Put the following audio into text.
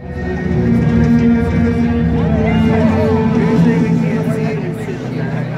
Usually we can't see it.